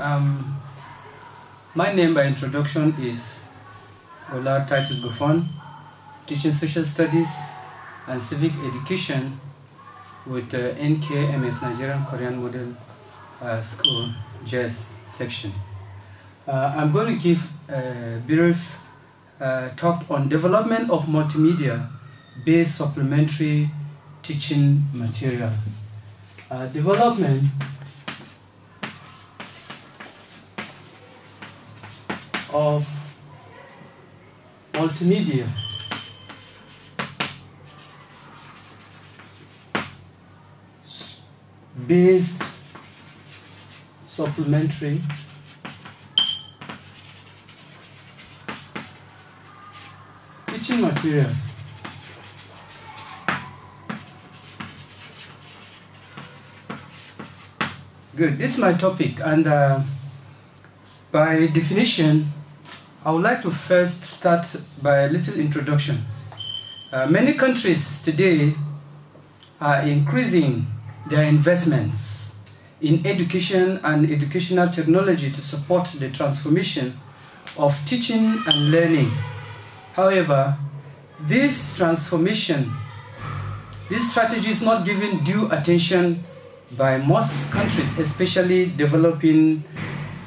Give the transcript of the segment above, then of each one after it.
Um, my name by introduction is Golar Titus Gofwan, teaching social studies and civic education with uh, NKMS Nigerian Korean Model uh, School Jazz section. Uh, I'm going to give a brief uh, talk on development of multimedia based supplementary teaching material. Uh, development of multimedia. Based supplementary teaching materials. Good this is my topic and uh, by definition I would like to first start by a little introduction. Uh, many countries today are increasing their investments in education and educational technology to support the transformation of teaching and learning. However, this transformation, this strategy is not given due attention by most countries, especially developing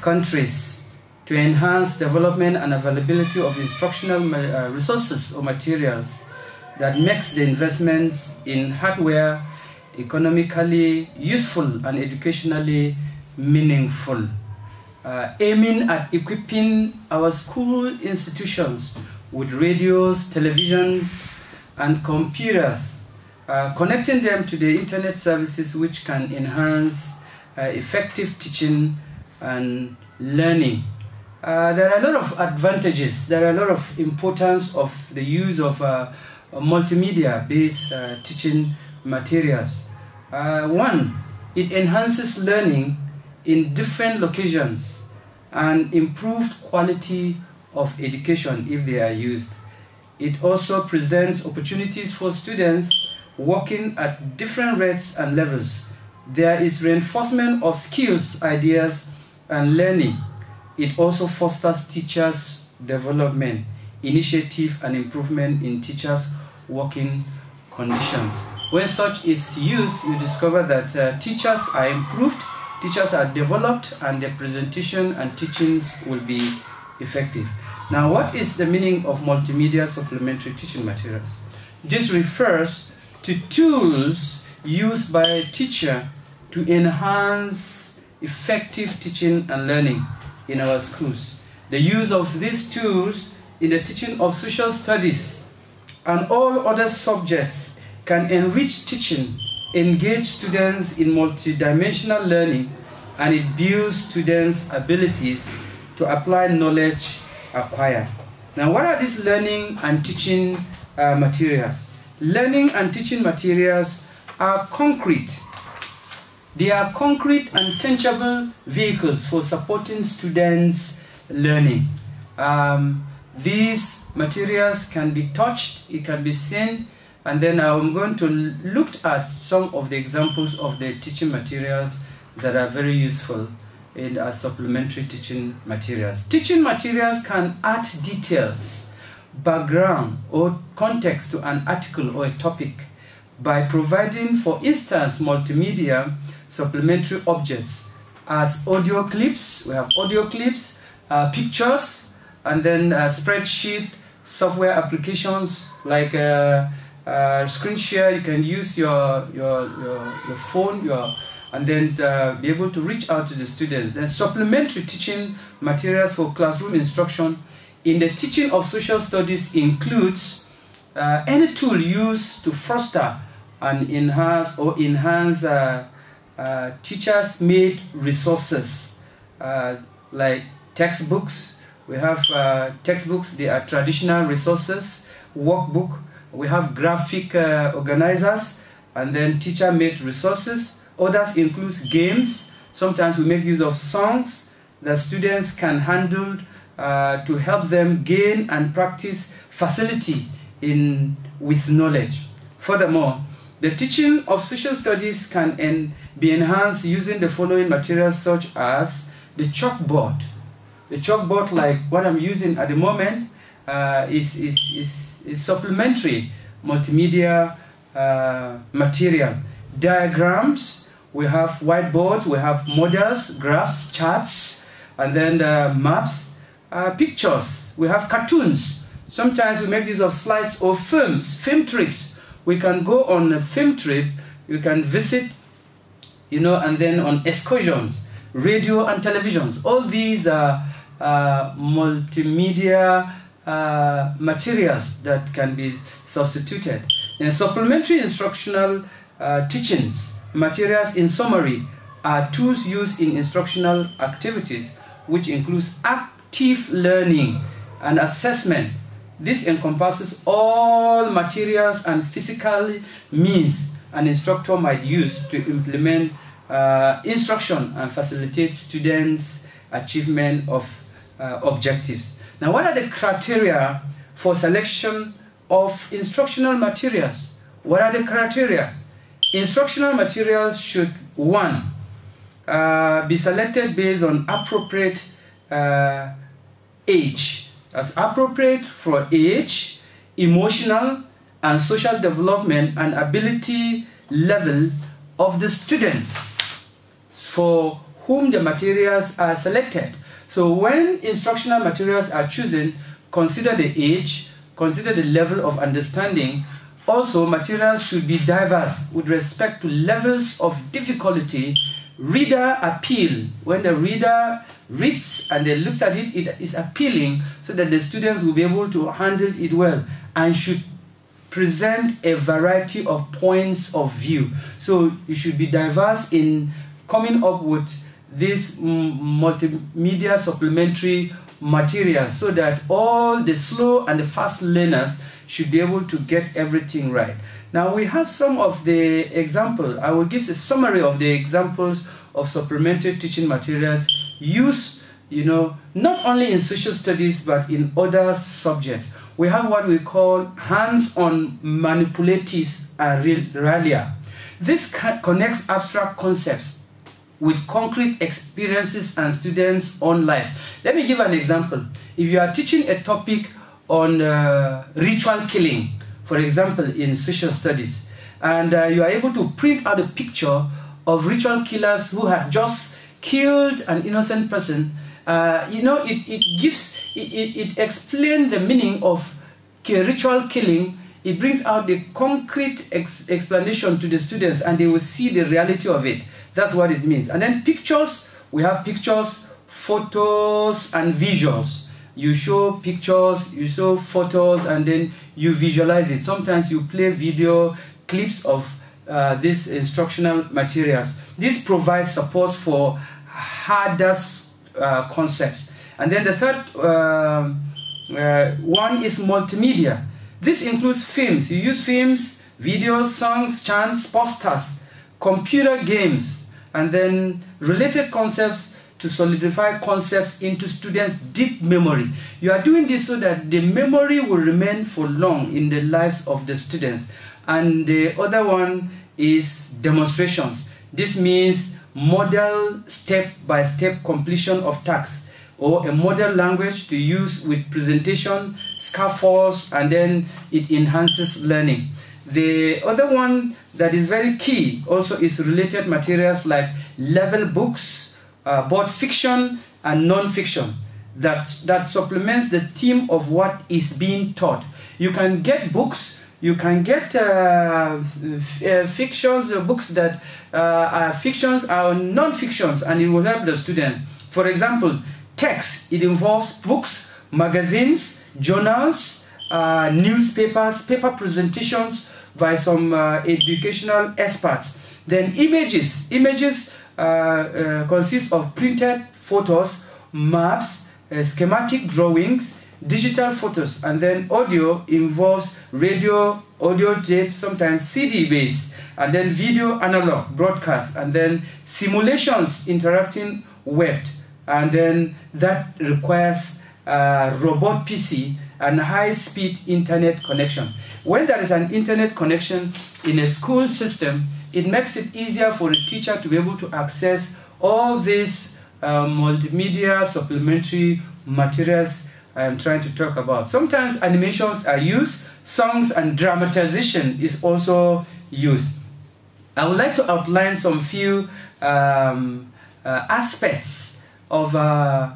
countries to enhance development and availability of instructional uh, resources or materials that makes the investments in hardware economically useful and educationally meaningful. Uh, aiming at equipping our school institutions with radios, televisions, and computers, uh, connecting them to the internet services which can enhance uh, effective teaching and learning. Uh, there are a lot of advantages. There are a lot of importance of the use of uh, multimedia-based uh, teaching materials. Uh, one, it enhances learning in different locations and improved quality of education if they are used. It also presents opportunities for students working at different rates and levels. There is reinforcement of skills, ideas, and learning it also fosters teachers' development, initiative, and improvement in teachers' working conditions. When such is used, you discover that uh, teachers are improved, teachers are developed, and their presentation and teachings will be effective. Now, what is the meaning of multimedia supplementary teaching materials? This refers to tools used by a teacher to enhance effective teaching and learning in our schools. The use of these tools in the teaching of social studies and all other subjects can enrich teaching, engage students in multidimensional learning, and it builds students' abilities to apply knowledge acquired. Now, what are these learning and teaching uh, materials? Learning and teaching materials are concrete they are concrete and tangible vehicles for supporting students' learning. Um, these materials can be touched, it can be seen, and then I'm going to look at some of the examples of the teaching materials that are very useful in our supplementary teaching materials. Teaching materials can add details, background, or context to an article or a topic by providing, for instance, multimedia supplementary objects as audio clips. We have audio clips, uh, pictures, and then uh, spreadsheet software applications like uh, uh, screen share. You can use your your your, your phone, your and then uh, be able to reach out to the students. And supplementary teaching materials for classroom instruction in the teaching of social studies includes any tool used to foster and enhance or enhance uh, teachers made resources uh, like textbooks. We have uh, textbooks, they are traditional resources, workbook. We have graphic uh, organizers and then teacher made resources. Others include games. Sometimes we make use of songs that students can handle uh, to help them gain and practice facility in with knowledge. Furthermore, the teaching of social studies can en be enhanced using the following materials such as the chalkboard. The chalkboard, like what I'm using at the moment, uh, is, is, is, is, supplementary multimedia uh, material. Diagrams, we have whiteboards, we have models, graphs, charts, and then uh, maps, uh, pictures. We have cartoons. Sometimes we make use of slides or films, film trips. We can go on a film trip, you can visit, you know, and then on excursions, radio and televisions. All these are uh, multimedia uh, materials that can be substituted. And supplementary instructional uh, teachings materials in summary are tools used in instructional activities which includes active learning and assessment. This encompasses all materials and physical means an instructor might use to implement uh, instruction and facilitate students' achievement of uh, objectives. Now, what are the criteria for selection of instructional materials? What are the criteria? Instructional materials should, one, uh, be selected based on appropriate uh, age. As appropriate for age, emotional and social development and ability level of the student for whom the materials are selected. So when instructional materials are chosen, consider the age, consider the level of understanding. Also, materials should be diverse with respect to levels of difficulty, reader appeal. When the reader reads and they looks at it, it is appealing so that the students will be able to handle it well and should present a variety of points of view. So you should be diverse in coming up with this multimedia supplementary material so that all the slow and the fast learners should be able to get everything right. Now we have some of the example. I will give a summary of the examples of supplementary teaching materials used, you know, not only in social studies but in other subjects. We have what we call hands-on manipulatives and realia. This connects abstract concepts with concrete experiences and students' own lives. Let me give an example. If you are teaching a topic on uh, ritual killing, for example, in social studies, and uh, you are able to print out a picture of ritual killers who have just killed an innocent person, uh, you know, it, it gives, it, it, it explains the meaning of ritual killing it brings out the concrete ex explanation to the students and they will see the reality of it. That's what it means. And then pictures, we have pictures, photos, and visuals. You show pictures, you show photos, and then you visualize it. Sometimes you play video clips of uh, these instructional materials. This provides support for harder uh, concepts. And then the third uh, uh, one is multimedia. This includes films. You use films, videos, songs, chants, posters, computer games, and then related concepts to solidify concepts into students' deep memory. You are doing this so that the memory will remain for long in the lives of the students. And the other one is demonstrations. This means model step-by-step -step completion of tasks or a model language to use with presentation, scaffolds, and then it enhances learning. The other one that is very key also is related materials like level books, uh, both fiction and non-fiction that, that supplements the theme of what is being taught. You can get books, you can get uh, uh, fictions, uh, books that uh, are fictions or non-fictions and it will help the student. For example, text, it involves books, magazines, journals, uh, newspapers, paper presentations, by some educational experts. Then images. Images uh, uh, of printed photos, maps, schematic drawings, digital photos, and then audio involves radio, audio tape, sometimes CD based, and then video analog broadcast, and then simulations interacting web, and then that requires a robot PC and high speed internet connection. When there is an internet connection in a school system, it makes it easier for a teacher to be able to access all these uh, multimedia supplementary materials I am trying to talk about. Sometimes animations are used, songs and dramatization is also used. I would like to outline some few um, uh, aspects of uh,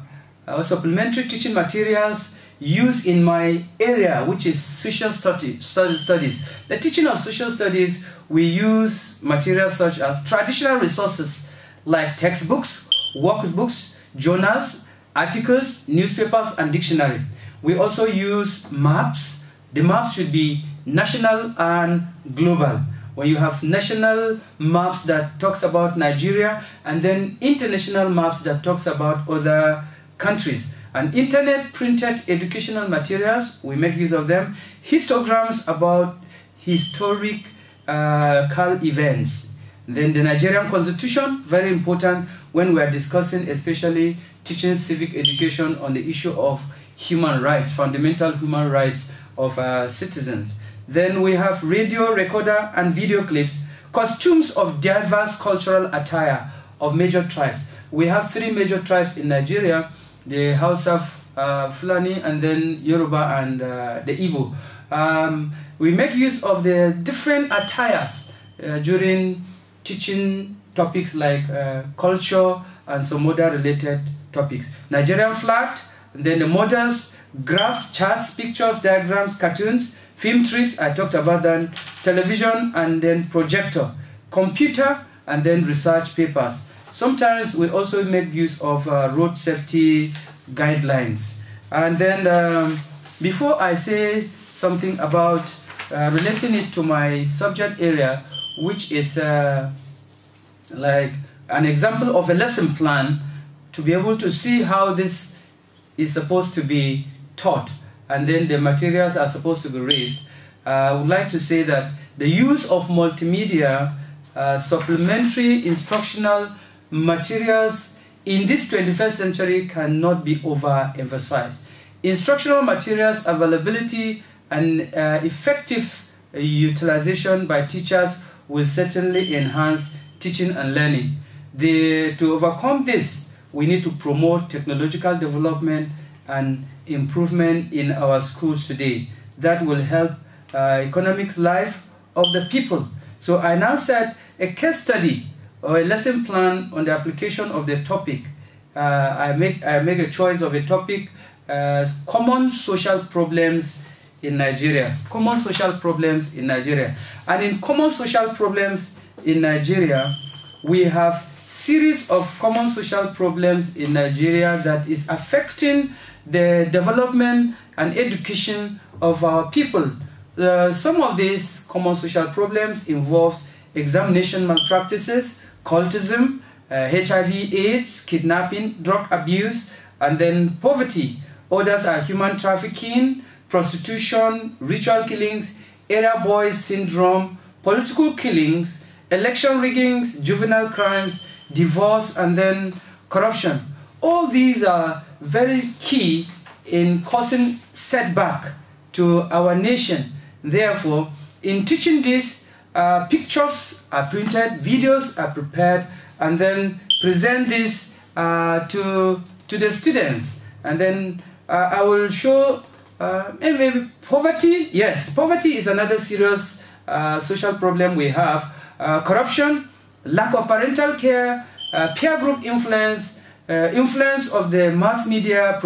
uh, supplementary teaching materials used in my area, which is social study, studies. The teaching of social studies, we use materials such as traditional resources like textbooks, workbooks, journals, articles, newspapers, and dictionary. We also use maps. The maps should be national and global. When you have national maps that talks about Nigeria and then international maps that talks about other countries. And internet printed educational materials, we make use of them. Histograms about historic uh, events. Then the Nigerian constitution, very important when we are discussing especially teaching civic education on the issue of human rights, fundamental human rights of uh, citizens. Then we have radio, recorder, and video clips, costumes of diverse cultural attire of major tribes. We have three major tribes in Nigeria, the Hausa uh, Fulani, and then Yoruba and uh, the Igbo. Um, we make use of the different attires uh, during teaching topics like uh, culture and some other related topics. Nigerian flag, then the models, graphs, charts, pictures, diagrams, cartoons, film trips, I talked about that, television, and then projector, computer, and then research papers. Sometimes we also make use of uh, road safety guidelines. And then um, before I say something about uh, relating it to my subject area, which is uh, like an example of a lesson plan to be able to see how this is supposed to be taught and then the materials are supposed to be raised. Uh, I would like to say that the use of multimedia uh, supplementary instructional materials in this 21st century cannot be overemphasized. Instructional materials availability and uh, effective utilization by teachers will certainly enhance teaching and learning. The, to overcome this, we need to promote technological development and improvement in our schools today. That will help uh, economic life of the people. So I now said a case study or a lesson plan on the application of the topic. Uh, I, make, I make a choice of a topic, uh, common social problems in Nigeria. Common social problems in Nigeria. And in common social problems in Nigeria, we have series of common social problems in Nigeria that is affecting the development and education of our people. Uh, some of these common social problems involves examination malpractices, cultism, uh, HIV AIDS, kidnapping, drug abuse, and then poverty. Others are human trafficking, prostitution, ritual killings, area boys syndrome, political killings, election riggings, juvenile crimes, divorce, and then corruption. All these are very key in causing setback to our nation. Therefore, in teaching this, uh, pictures are printed, videos are prepared, and then present this uh, to, to the students. And then uh, I will show uh, maybe poverty. Yes, poverty is another serious uh, social problem we have. Uh, corruption, lack of parental care, peer group influence, influence of the mass media,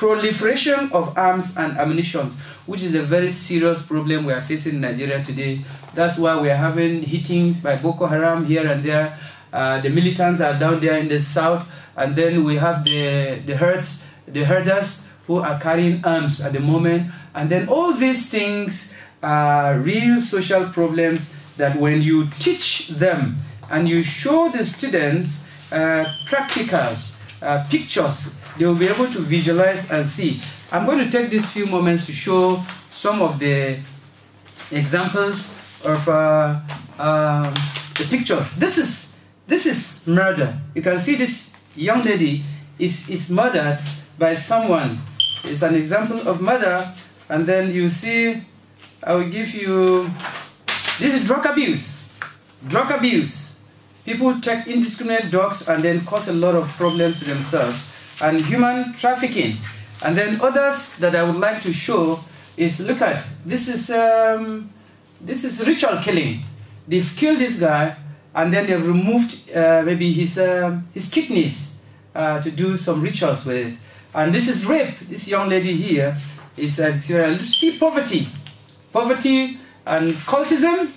proliferation of arms and ammunition, which is a very serious problem we are facing in Nigeria today. That's why we are having hittings by Boko Haram here and there. Uh, the militants are down there in the south, and then we have the the herds, the herders who are carrying arms at the moment, and then all these things are real social problems that when you teach them and you show the students uh, practicals, uh, pictures, they will be able to visualize and see. I'm going to take these few moments to show some of the examples of uh, um, the pictures. This is this is murder. You can see this young lady is is murdered by someone. It's an example of murder, and then you see. I will give you this is drug abuse. Drug abuse. People take indiscriminate drugs and then cause a lot of problems to themselves. And human trafficking. And then others that I would like to show is look at this is um, this is ritual killing. They've killed this guy and then they've removed uh, maybe his um, his kidneys uh, to do some rituals with it. And this is rape. This young lady here is uh, see poverty, poverty and cultism.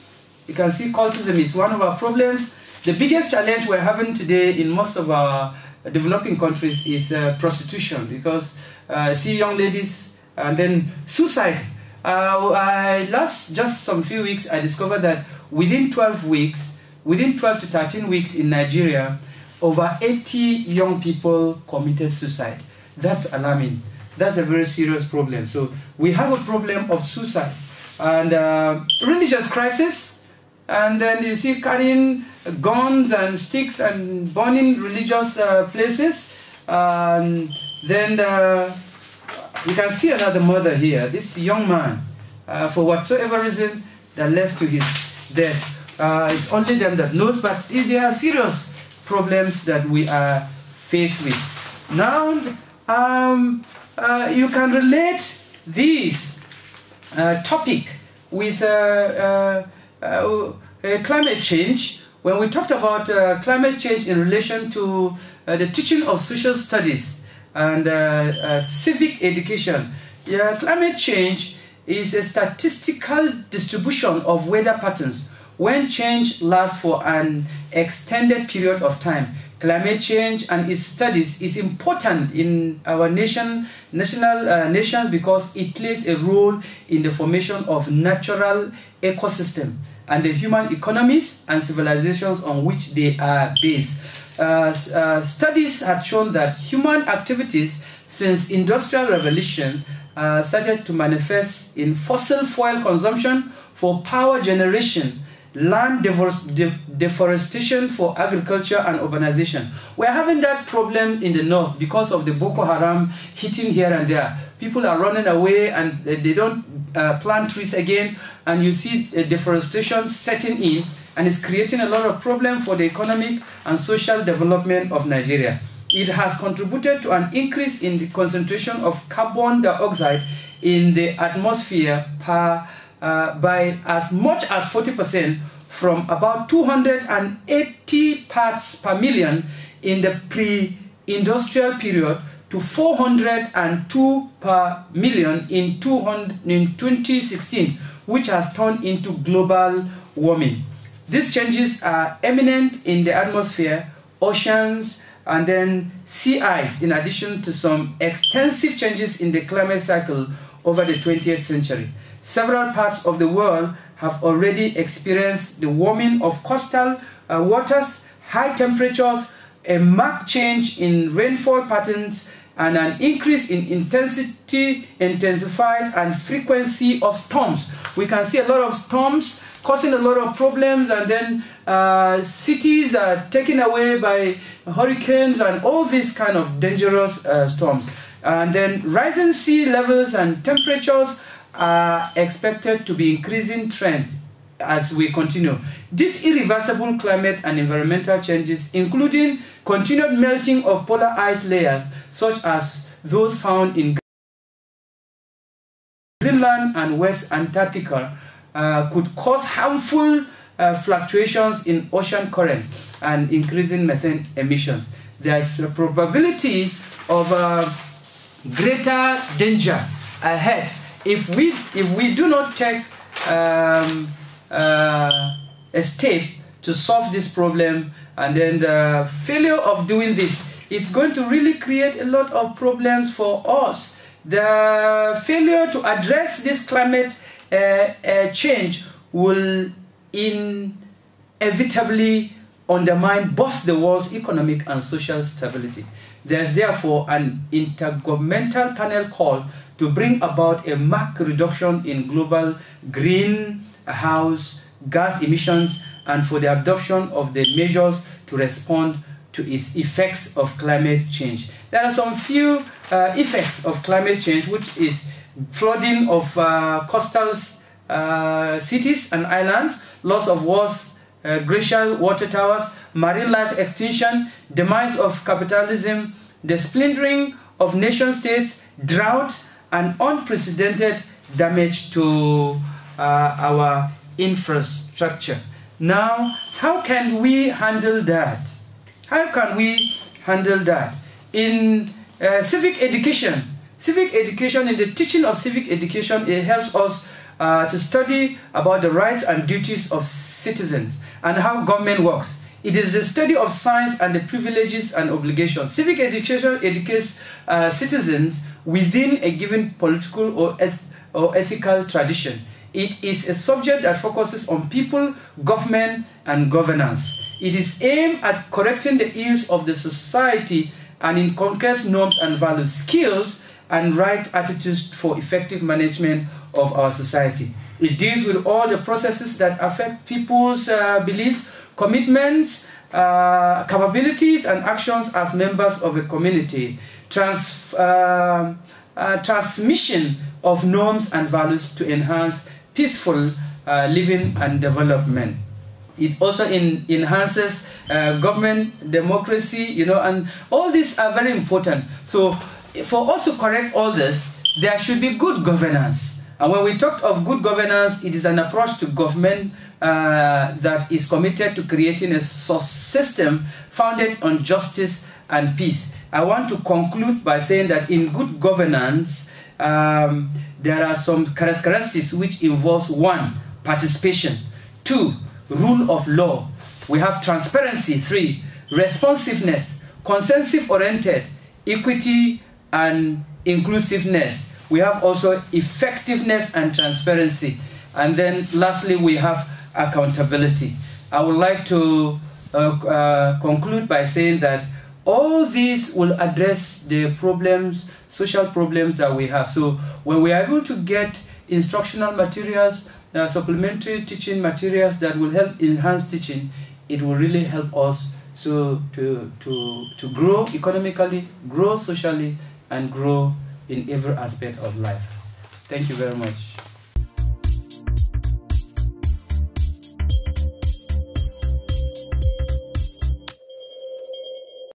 You can see cultism is one of our problems. The biggest challenge we're having today in most of our developing countries is uh, prostitution because uh, see young ladies and then suicide. Uh, I, last just some few weeks, I discovered that within 12 weeks, within 12 to 13 weeks in Nigeria, over 80 young people committed suicide. That's alarming. That's a very serious problem. So we have a problem of suicide and uh, religious crisis, and then you see carrying guns and sticks and burning religious uh, places. Um, then uh, you can see another mother here. This young man, uh, for whatsoever reason that led to his death, uh, it's only them that knows. But there are serious problems that we are faced with. Now, um, uh, you can relate this uh, topic with uh, Uh, uh, climate change. When we talked about uh, climate change in relation to the teaching of social studies and civic education, yeah, climate change is a statistical distribution of weather patterns when change lasts for an extended period of time climate change and its studies is important in our nation, national uh, nations because it plays a role in the formation of natural ecosystem and the human economies and civilizations on which they are based. Uh, uh, studies have shown that human activities since industrial revolution uh, started to manifest in fossil fuel consumption for power generation land deforestation for agriculture and urbanization. We're having that problem in the north because of the Boko Haram hitting here and there. People are running away and they don't uh, plant trees again, and you see deforestation setting in, and it's creating a lot of problem for the economic and social development of Nigeria. It has contributed to an increase in the concentration of carbon dioxide in the atmosphere per uh, by as much as 40% from about 280 parts per million in the pre-industrial period to 402 per million in, 200, in 2016, which has turned into global warming. These changes are eminent in the atmosphere, oceans, and then sea ice, in addition to some extensive changes in the climate cycle over the 20th century. Several parts of the world have already experienced the warming of coastal uh, waters, high temperatures, a marked change in rainfall patterns, and an increase in intensity, intensified, and frequency of storms. We can see a lot of storms causing a lot of problems, and then uh, cities are taken away by hurricanes and all these kind of dangerous uh, storms. And then rising sea levels and temperatures are expected to be increasing trend as we continue. These irreversible climate and environmental changes, including continued melting of polar ice layers, such as those found in Greenland and West Antarctica, uh, could cause harmful uh, fluctuations in ocean currents and increasing methane emissions. There is a probability of uh, greater danger ahead if we if we do not take um, uh, a step to solve this problem and then the failure of doing this it's going to really create a lot of problems for us. The failure to address this climate uh, uh, change will inevitably undermine both the world's economic and social stability. There's therefore an intergovernmental panel call to bring about a marked reduction in global greenhouse gas emissions and for the adoption of the measures to respond to its effects of climate change. There are some few uh, effects of climate change, which is flooding of uh, coastal uh, cities and islands, loss of waters, uh, glacial water towers, marine life extinction, demise of capitalism, the splintering of nation states, drought, and unprecedented damage to uh, our infrastructure. Now, how can we handle that? How can we handle that? In uh, civic education, civic education, in the teaching of civic education, it helps us uh, to study about the rights and duties of citizens and how government works. It is the study of science and the privileges and obligations. Civic education educates uh, citizens within a given political or, eth or ethical tradition. It is a subject that focuses on people, government, and governance. It is aimed at correcting the ills of the society and inculcates norms and values, skills, and right attitudes for effective management of our society. It deals with all the processes that affect people's uh, beliefs, commitments, uh, capabilities, and actions as members of a community. Trans, uh, uh transmission of norms and values to enhance peaceful uh, living and development. It also in, enhances uh, government democracy, you know, and all these are very important. So, for us to correct all this, there should be good governance. And when we talk of good governance, it is an approach to government uh, that is committed to creating a system founded on justice and peace. I want to conclude by saying that in good governance, um, there are some characteristics which involves one, participation, two, rule of law. We have transparency, three, responsiveness, consensus-oriented, equity, and inclusiveness. We have also effectiveness and transparency. And then lastly, we have accountability. I would like to uh, uh, conclude by saying that all these will address the problems, social problems that we have. So when we are able to get instructional materials, uh, supplementary teaching materials that will help enhance teaching, it will really help us so to, to, to grow economically, grow socially, and grow in every aspect of life. Thank you very much.